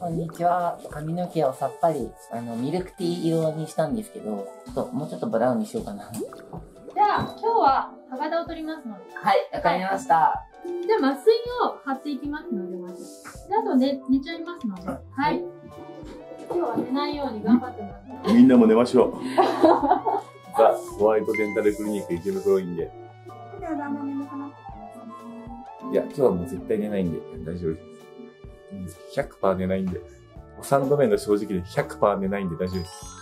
こんにちは。髪の毛をさっぱり、あの、ミルクティー色にしたんですけど、ちょっと、もうちょっとブラウンにしようかな。じゃあ、今日は、歯型を取りますので。はい、わかりました。じゃあ、麻酔を貼っていきますので、まず。で、あとね、寝ちゃいますので。はい。今日は寝ないように頑張ってもらって。みんなも寝ましょう。ザ・ホワイトデンタルクリニック池袋院で。いや、今日はもう絶対寝ないんで、大丈夫です。100%寝ないんで。3度目の正直で100%寝ないんで大丈夫です。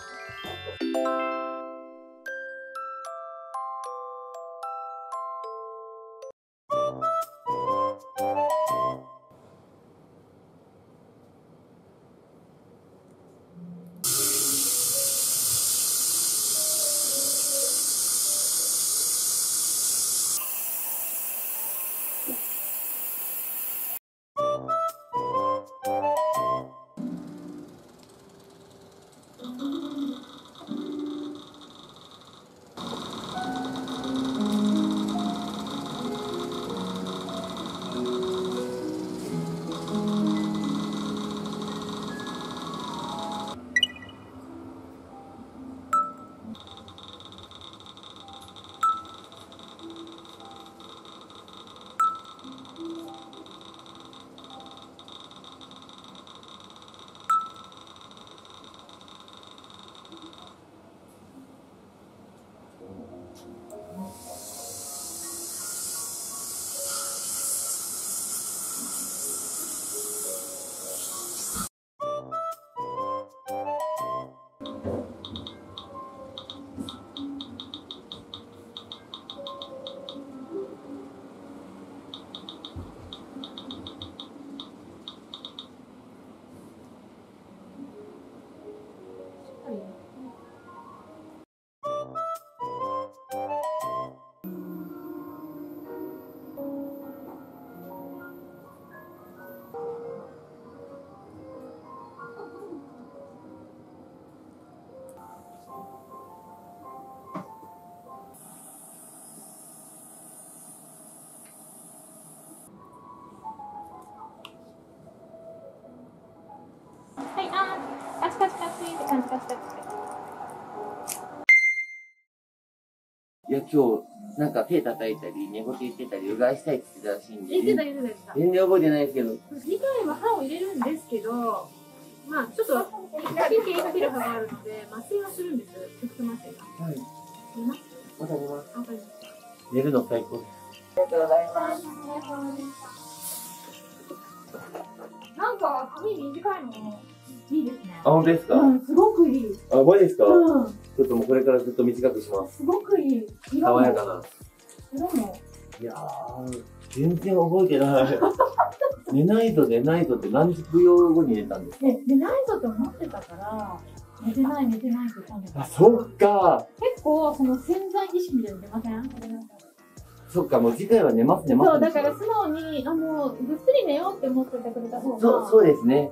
カチカチって感じ、カチカチカチ。いや、今日、なんか手叩いたり、寝言言ってたり、うがいしたいって言ってたらしいんで。言ってた言ってた。全然覚えてないですけど。次回は歯を入れるんですけど、まあちょっと神経かける歯があるので、麻酔はするんです。直接麻酔が。はい。います？わかります。わかります。寝るの最高です。ありがとうございます。なんか髪短いのいいですね。あ、本当ですか、うん、すごくいい。あ、マジですか、うん、ちょっともうこれからずっと短くします。すごくいい。色も爽やかな。色も。いやー、全然覚えてない。寝ないと寝ないとって何十秒後に寝たんですか？で、でないぞって思ってたから、寝てない寝てないって言ったんだけどあ、そっか。結構その潜在意識みたいなの出ません？そっか、もう次回は寝ます寝ます。そう、だから素直に、あの、ぐっすり寝ようって思っててくれた方が。そう、そうですね。